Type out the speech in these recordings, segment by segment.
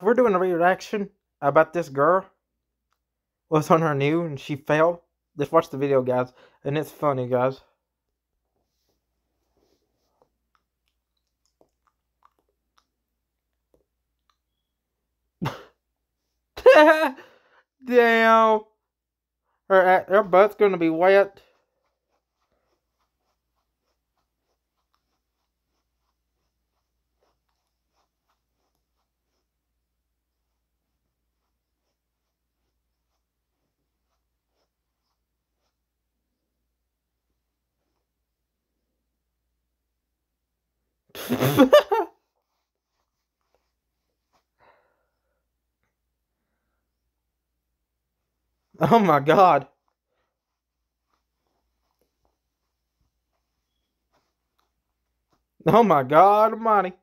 we're doing a reaction about this girl. Was on her new and she fell. Let's watch the video, guys. And it's funny, guys. Damn. Her, her butt's gonna be wet. oh my god. Oh my god almighty.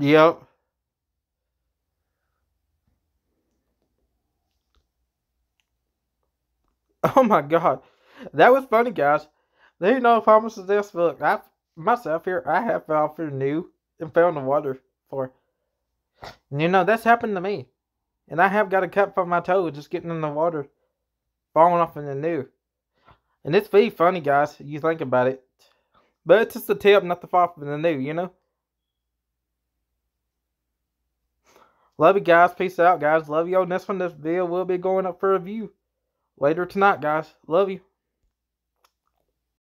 Yep. Oh my god. That was funny, guys. There you know promises this. Look, I myself here, I have fell through new and fell in the water for. You know, that's happened to me. And I have got a cut from my toe just getting in the water, falling off in the new. And it's pretty funny, guys. You think about it. But it's just a tip not to fall from the new, you know? Love you guys. Peace out, guys. Love you. Next one, this video will be going up for review later tonight, guys. Love you.